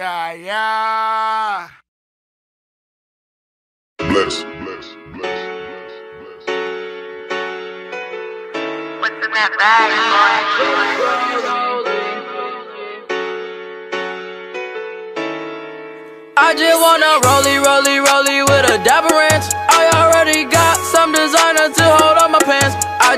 Yeah, yeah. Bless, bless, bless, bless, bless. What's in that bag, boy? I just wanna rollie, rollie, rollie with a dapper ranch. I already got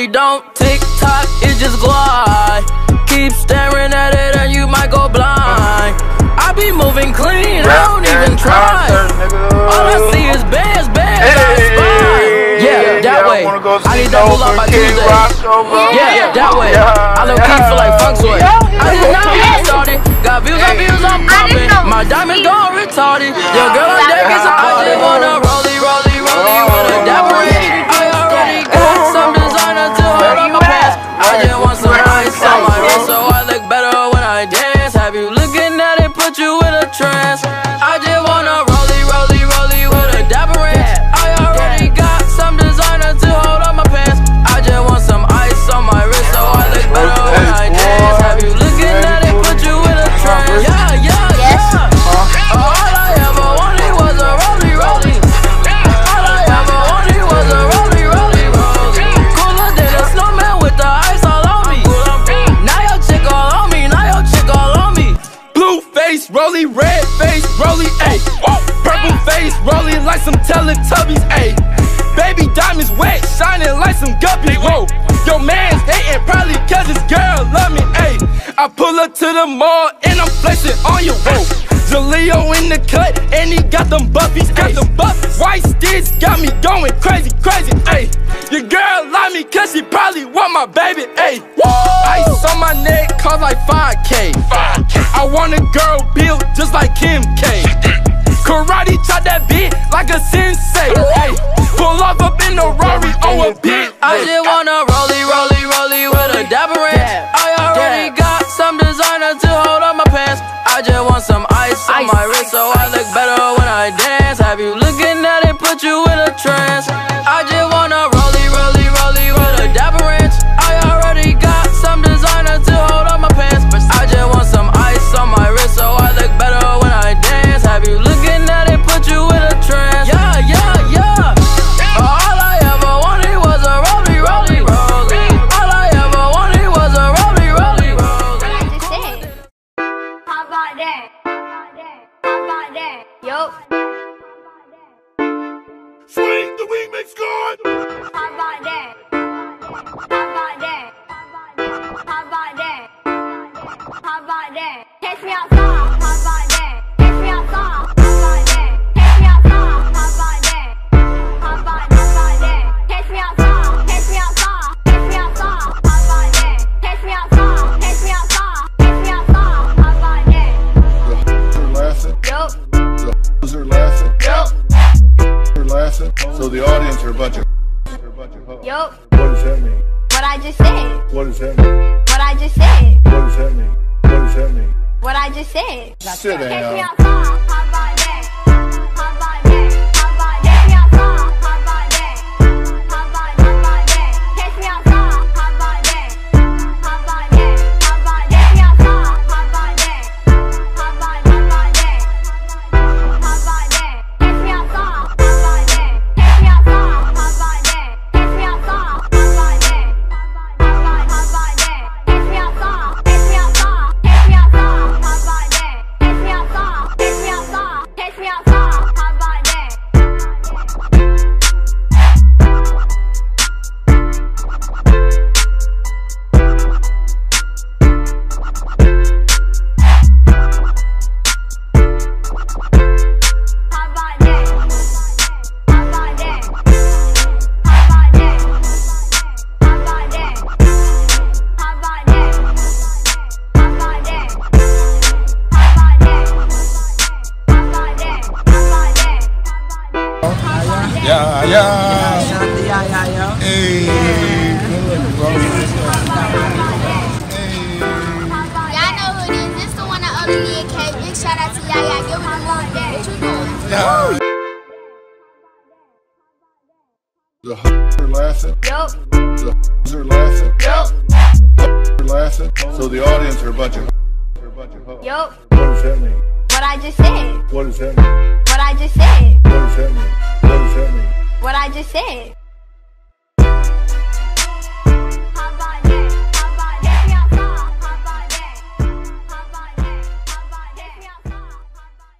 Me. Don't tick tock, it just glide. Keep staring at it and you might go blind. I be moving clean, I don't even try. All I see is bands, bands, I spy. Yeah, that way. I need that pull up by Tuesday. Yeah, that way. I look key for like funk sway. I just now get started. Got views on views, I'm popping. My diamonds gone retarded. Your girl on put you in a trance? I just rolling like some Teletubbies, ayy. Baby diamonds wet, shining like some guppies, whoa. Your man's hating probably cause his girl love me, ayy. I pull up to the mall and I'm flexing on your whoa. Jaleo in the cut and he got them buffies, got them buffies. White sticks got me going crazy, crazy, ayy. Your girl love me cause she probably want my baby, ayy. Ice on my neck cost like 5K. I want a girl built just like Kim K. Karate chop that beat like a sensei. Hey, pull off up in the Rari on a bit. I just wanna rollie, rollie, rollie with a dapper ranch. I already got some designer to hold on my pants. I just want some ice on my wrist so I look better when I dance. Have you looking at it, put you in a trance? What does that mean? What I just said. What does that mean? What does that mean? What I just said. Sit down. Yeah, yeah. Shout out to y'all, y'all, y'all. Hey, good, bro. Y'all know who it is. This the one that only me and K. Big shout out to Yaya. Give it a. What you doing? Yeah. The are laughing. Yup. The are laughing. Yup. Are laughing. So the audience are a bunch of bunch. Yup. What does that mean? What I just said. What does that mean? What I just said. What does that mean? Just said.